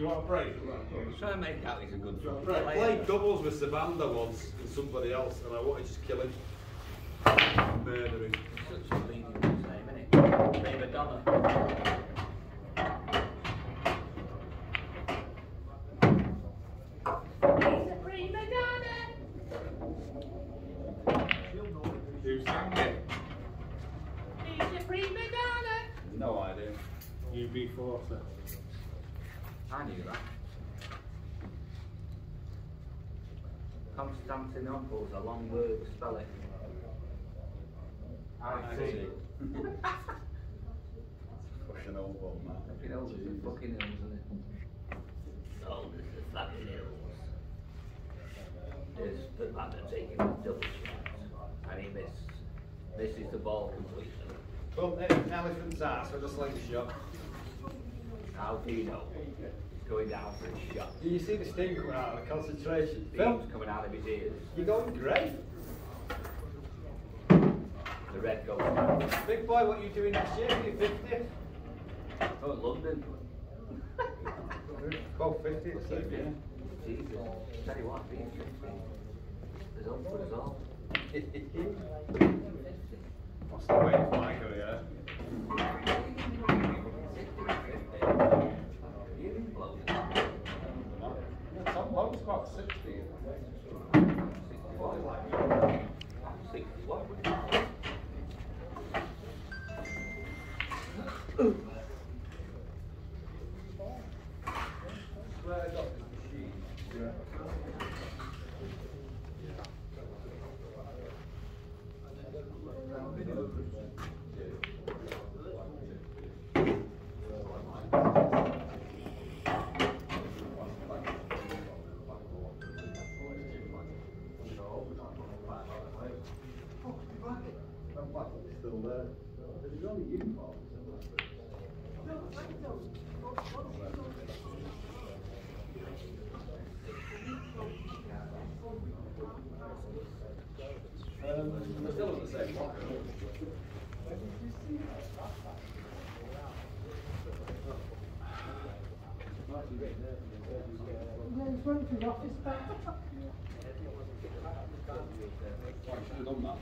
Do you want a break? Try and make out he's a good Do you want a football break? player. played doubles with Savanda once and somebody else, and I wanted to just kill him. Murder him. Such a leading name, isn't it? Prima Donna. Who sang it? No idea. UB40. I knew that. Constantinople's a long word, spell it. I see. Fucking old one, man. Fucking hell, it's a fucking hills, isn't it? Oh, this is fucking hills. There's the man that's taking the double shots. And he missed. Misses the ball completely. Well, an elephant's ass with a slingshot. How do you know? He's going down for a shot. Do you see the steam coming out of the concentration? Phil, coming out of his ears. you're going great. The red goes down. Big boy, what are you doing next year? Are you 50? Oh, London. Both 50 at the same. Jesus. Tell you what, being 50. There's hope for us all. What's the way for my career? Still there. There's only uniforms. Um, still at the same one. Why, you should have done that.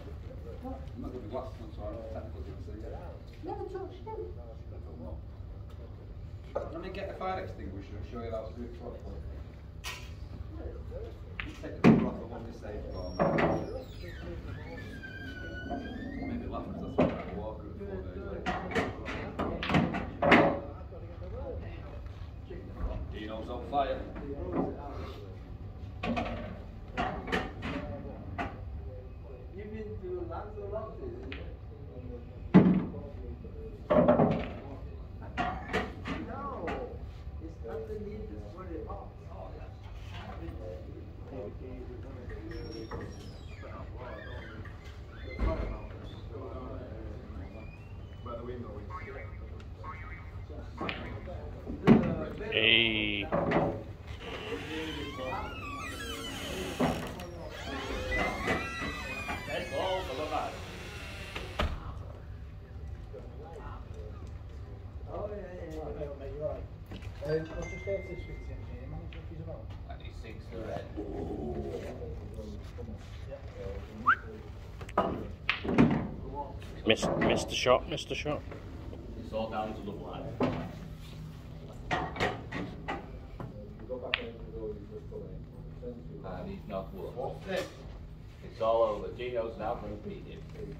I'm not glasses on, so I'm going to see it. Never touched him. Let me get the fire extinguisher and show you how to do it properly. Take the broth off on this stage for me laugh because I saw that walker at four days later. Dino's on fire. You've been to Lanzarote, isn't it? No, it's underneath the sweaty box. By the window. Hey. Red ball for the man. Oh, yeah, yeah, yeah. Um, what's your status with the engineering manager if he's around? And he sinks the red. Missed, missed the shot, missed the shot. It's all down to the black. And he's not won. It's all over. Gino's now going to beat him. It'll be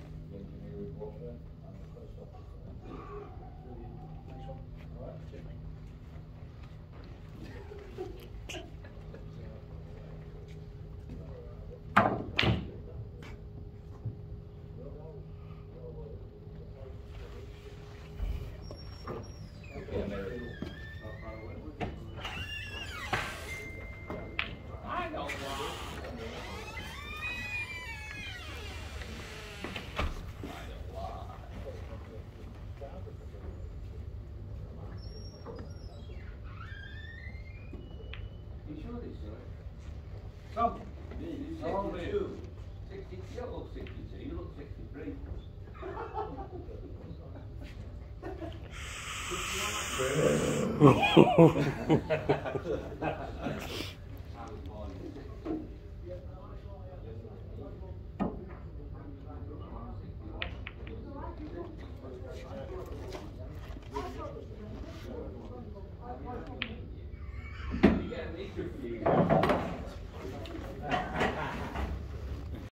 a miracle. I don't want I don't lie. You sure this, sir? Tom, How old are you? 62. You look 62, you look 63.